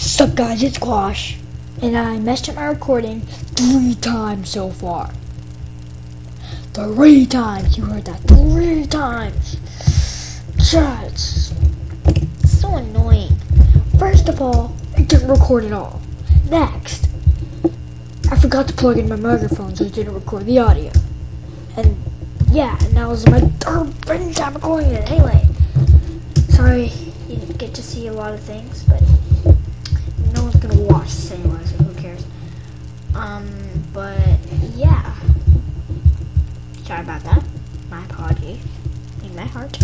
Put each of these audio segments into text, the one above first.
Sup guys, it's Squash. And I messed up my recording three times so far. Three times, you heard that, three times. God, so annoying. First of all, it didn't record at all. Next, I forgot to plug in my microphone so it didn't record the audio. And yeah, and that was my third friend time recording it anyway. Sorry you didn't get to see a lot of things, but no one's gonna watch this anyway, so who cares? Um, but yeah. Sorry about that. My apology. In my heart.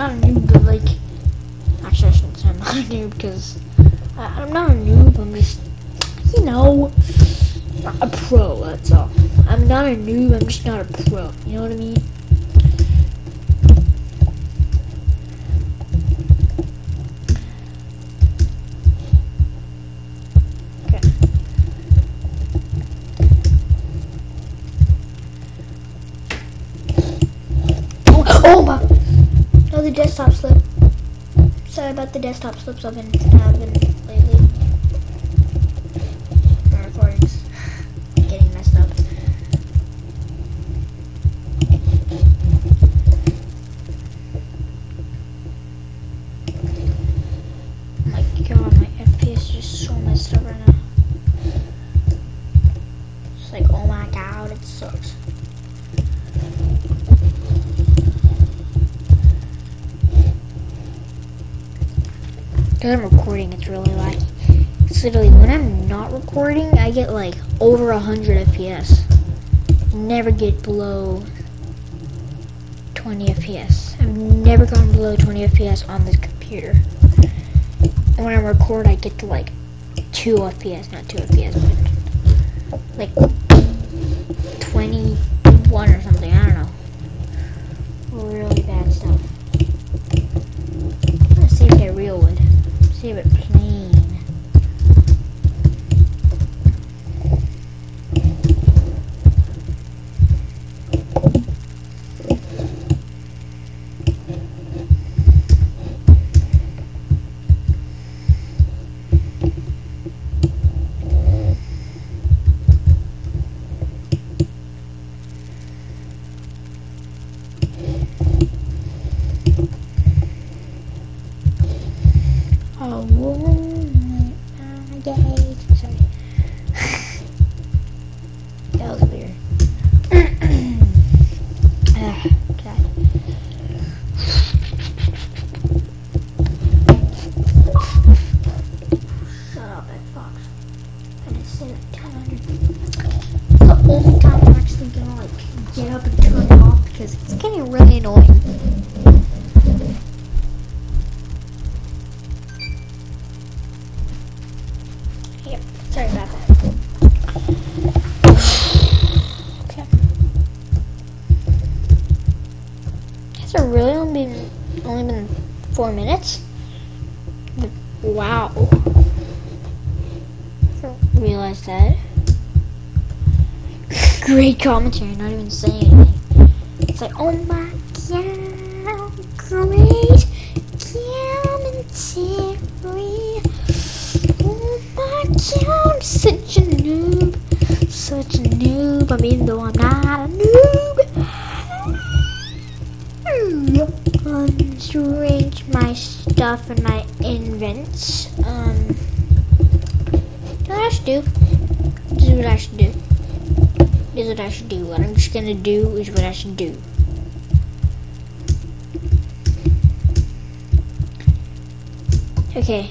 Not a noob, but like, actually, I shouldn't say I'm not a noob because I'm not a noob. I'm just, you know, not a pro. That's all. I'm not a noob. I'm just not a pro. You know what I mean? Okay. Oh, oh my! Oh, the desktop slip. Sorry about the desktop slips I've been having lately. My recordings getting messed up. Oh my god, my FPS is just so messed up right now. Because I'm recording, it's really laggy. It's literally, when I'm not recording, I get like over 100 FPS. Never get below 20 FPS. I've never gone below 20 FPS on this computer. And when I record, I get to like 2 FPS, not 2 FPS, but like 21 or something, I don't know. Really bad stuff. I'm gonna save that real wood. It plain. Because it's getting really annoying. Yep, sorry about that. Okay. Has it really only been only been four minutes? Wow. Realize that. Great commentary, not even saying anything. Oh my god, great commentary. Oh my god, I'm such a noob. Such a noob. I mean, though I'm not a noob. Unstrange my stuff and my invents. Um, what I should do. This is what I should do. This is what I should do. What I'm just gonna do is what I should do. Okay.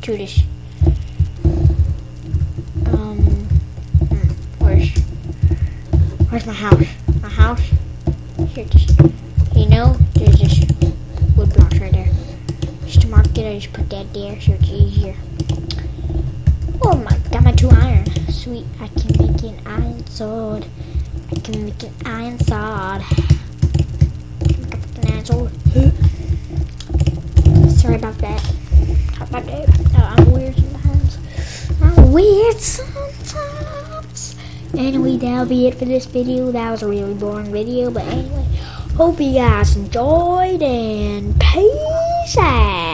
Do. Um, where's where's my house? My house? Here, just you know, there's this wood blocks right there. Just to mark it, I just put that there so it's easier. Oh my, got my two iron. Sweet, I can make an iron sword. I can make an iron sword. I sometimes. Anyway, that'll be it for this video. That was a really boring video, but anyway, hope you guys enjoyed and peace out.